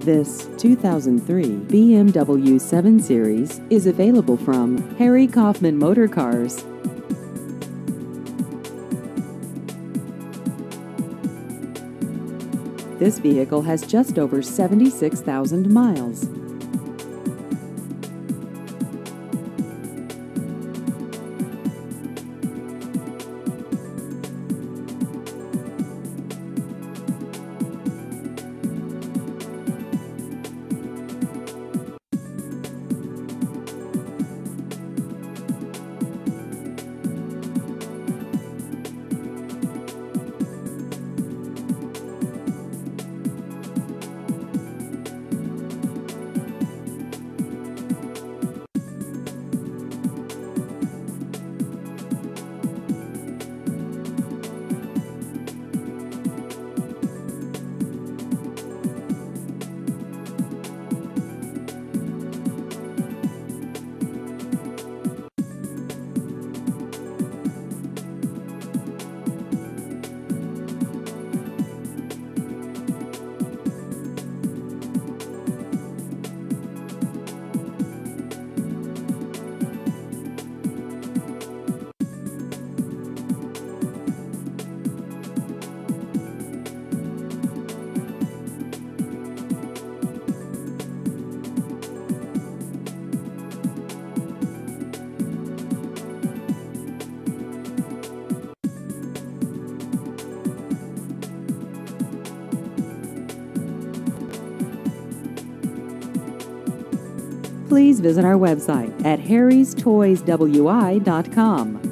This 2003 BMW 7 Series is available from Harry Kaufmann Motor Cars. This vehicle has just over 76,000 miles. Please visit our website at harrystoyswi.com.